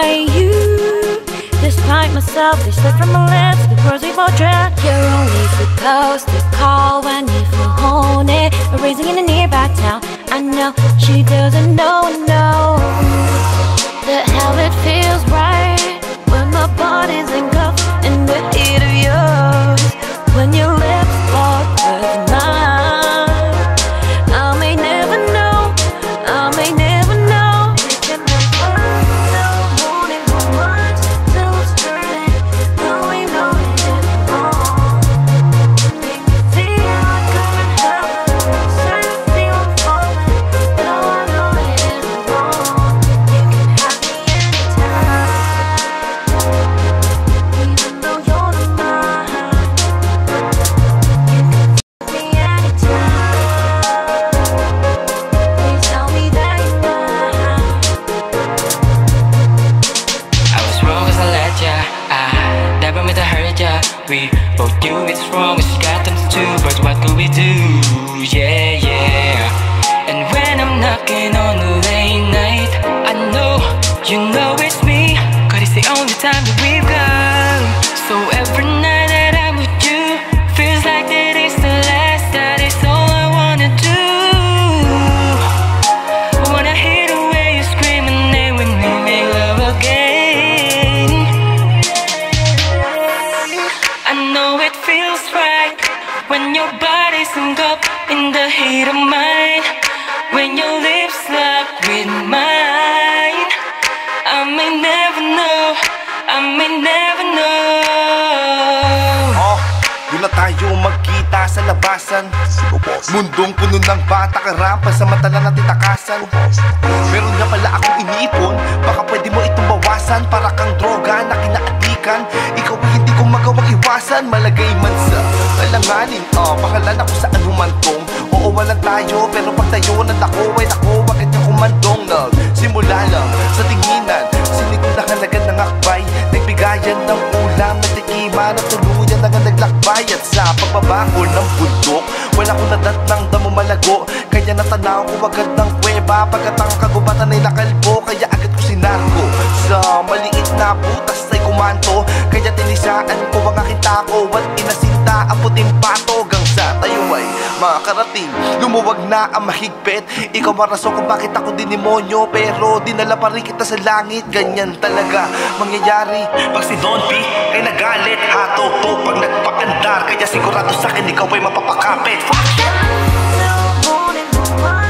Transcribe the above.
you, despite myself, they slip from my lips. Words we both dread. You're only supposed to call when you feel horny. But raising in a nearby town, I know she doesn't know, no. That how it feels right We both knew it's wrong We got them too But what could we do? Yeah, yeah. And when I'm knocking on the late night I know, you know it's me Cause it's the only time that we've got. So every night engulfed in the heat of mine When your lips lock with mine. I may never know I may never know. Oh, doon na tayo magkita sa labasan. Mundong puno ng bata karampa sa mata na natin takasan Meron Na ako Ay nako, bakit ka kumandong Simula lang sa tinginan Sinig ko na halaga ng akbay. Nagbigayan ng ulam na tuluyan na naglakbay. At sa pagbabako ng bundok Wala ko nadat ng damo malago. Kaya natanaw ko agad ng kuweba Pagkat ang kagubatan ay nakalbo. Kaya agad ko sinarko Sa maliit na butas ay kumanto. Kaya tinisaan ko ang aking tako At inasinta ang puting pato makarating Lumuwag na ang mahigpit. Ikaw ang rason kung bakit ako dinimonyo Pero dinala pa rin kita sa langit. Ganyan talaga mangyayari. Pag si Don P ay nagalit Hato to pag nagpaandar Kaya sigurado sa akin ikaw ay mapapakapit. Fuck! You!